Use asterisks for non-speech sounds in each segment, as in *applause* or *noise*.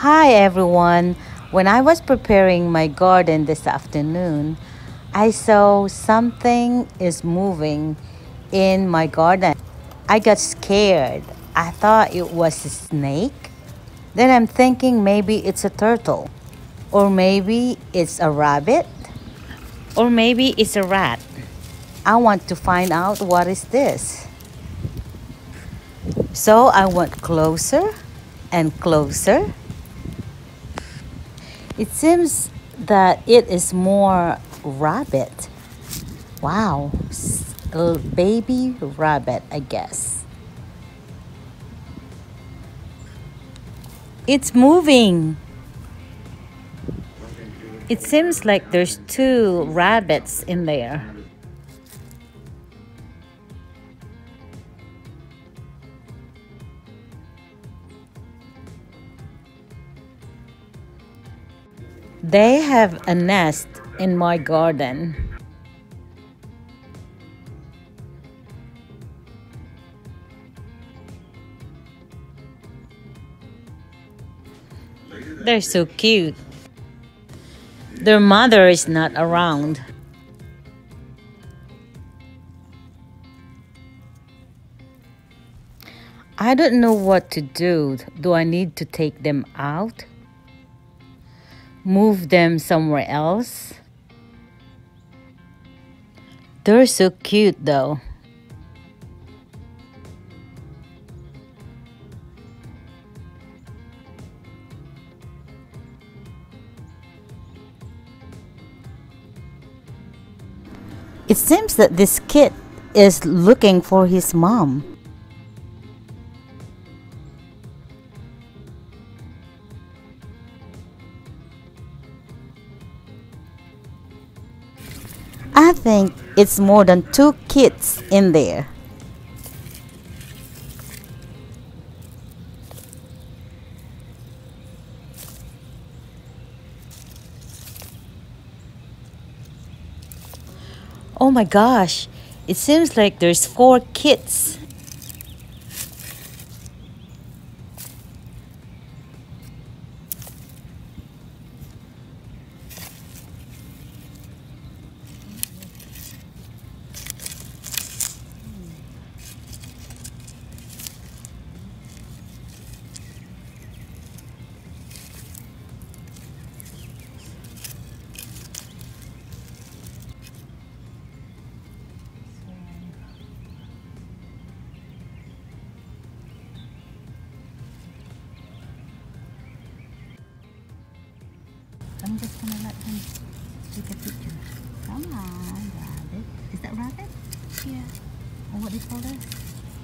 Hi everyone. When I was preparing my garden this afternoon, I saw something is moving in my garden. I got scared. I thought it was a snake. Then I'm thinking maybe it's a turtle. Or maybe it's a rabbit. Or maybe it's a rat. I want to find out what is this. So I went closer and closer. It seems that it is more rabbit. Wow, a baby rabbit, I guess. It's moving. It seems like there's two rabbits in there. They have a nest in my garden. They're so cute. Their mother is not around. I don't know what to do. Do I need to take them out? Move them somewhere else? They're so cute though. It seems that this kid is looking for his mom. I think it's more than two kids in there. Oh my gosh, it seems like there's four kids. I'm just gonna let him take a picture. Come on, rabbit. Is that rabbit? Yeah. Or what they call it?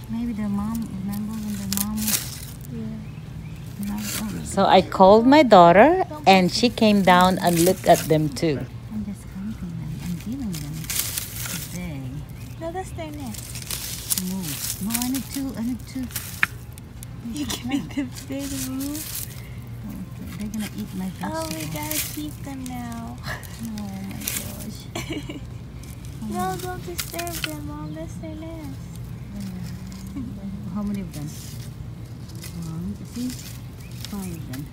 Maybe their mom, remember when their mom Yeah. Oh. So I called my daughter and she came down and looked at them too. I'm just counting them. I'm giving them today. No, that's their nest. Move. No, I need two. I need two. You can make them stay to move. Okay, they're gonna eat my vegetables. Oh, we gotta keep them now. *laughs* Oh my gosh. *laughs* no, don't disturb them, Mom. That's their nest. How many of them? One, see? Five of them.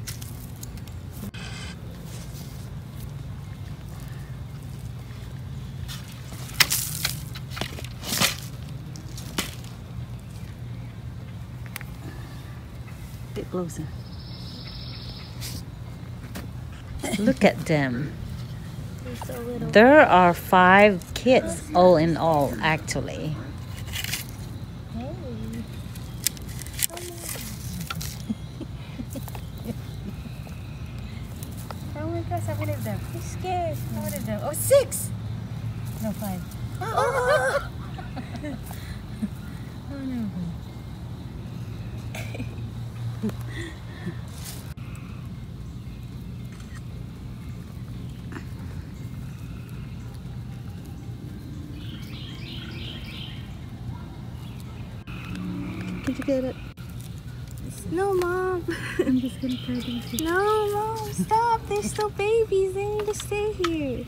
Get closer. Look at them. So. There are five kids all in all, actually. Hey. Oh my gosh, how many of them? I'm scared. How many of them? Oh, six! No, five. Oh, *laughs* Oh no. Did you get it? no, Mom. I'm just gonna try to *laughs* No, Mom, stop. They're still babies. They need to stay here.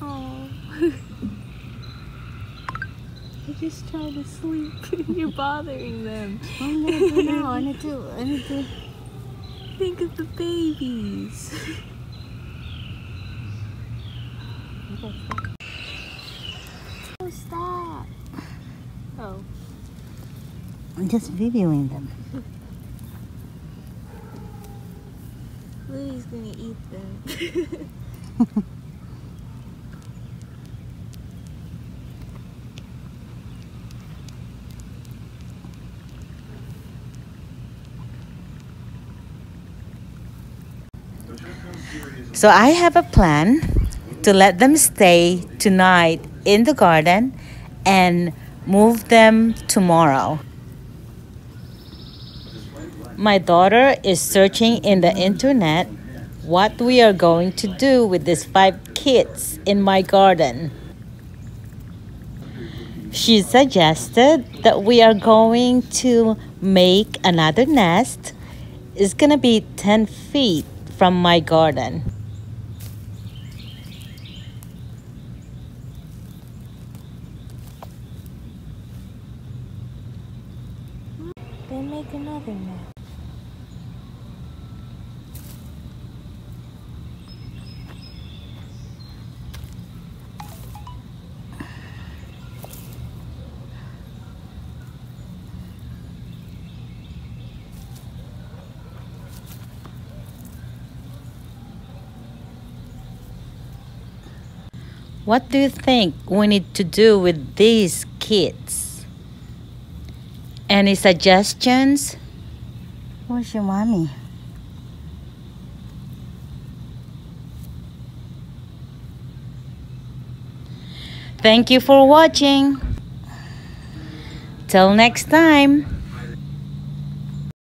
Oh. *laughs* They just trying to sleep. You're bothering them. What am I gonna do now? I need to. I need to. Think of the babies. *laughs* oh, stop. Oh. I'm just videoing them. Louie's gonna eat them. So I have a plan to let them stay tonight in the garden and move them tomorrow. My daughter is searching in the internet what we are going to do with these five kids in my garden. She suggested that we are going to make another nest. It's gonna be 10 feet from my garden. Then make another nest. What do you think we need to do with these kids? Any suggestions? Where's your mommy? Thank you for watching. Till next time.